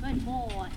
Good boy.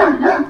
Ah, ah, ah.